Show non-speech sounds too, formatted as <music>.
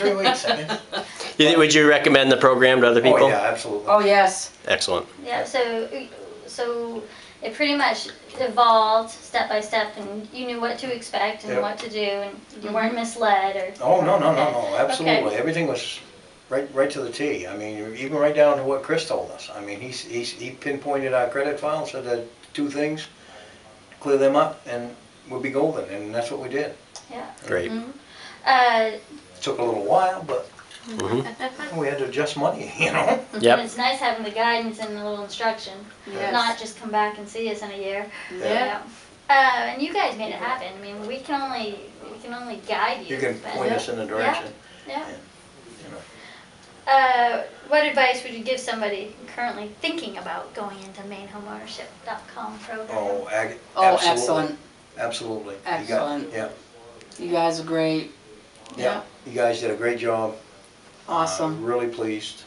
Three weeks, I mean. <laughs> You- Would you recommend the program to other people? Oh, yeah, absolutely. Oh, yes. Excellent. Yeah, so, so it pretty much evolved step by step and you knew what to expect and Yep. what to do and you weren't misled or. Oh, no, no, no, no, absolutely. Everything was right, right to the T. I mean, even right down to what Chris told us. I mean, he's, he's, he pinpointed our credit file, said that two things, clear them up and we'll be golden, and that's what we did. Yeah. Great. Uh, Took a little while, but Mhm. we had to adjust money, <laughs> you know? and it's nice having the guidance and a little instruction, Yes. not just come back and see us in a year. Yeah. Uh, and you guys made it happen. I mean, we can only, we can only guide you. You can but- point us in the direction, Yeah. you know. Uh, what advice would you give somebody currently thinking about going into MaineHomeOwnership.com program? Oh, ag- Oh, absolutely. excellent. Absolutely. You got- Excellent. Yeah, You guys are great. Yeah. You guys did a great job. Awesome. Uh, Really pleased.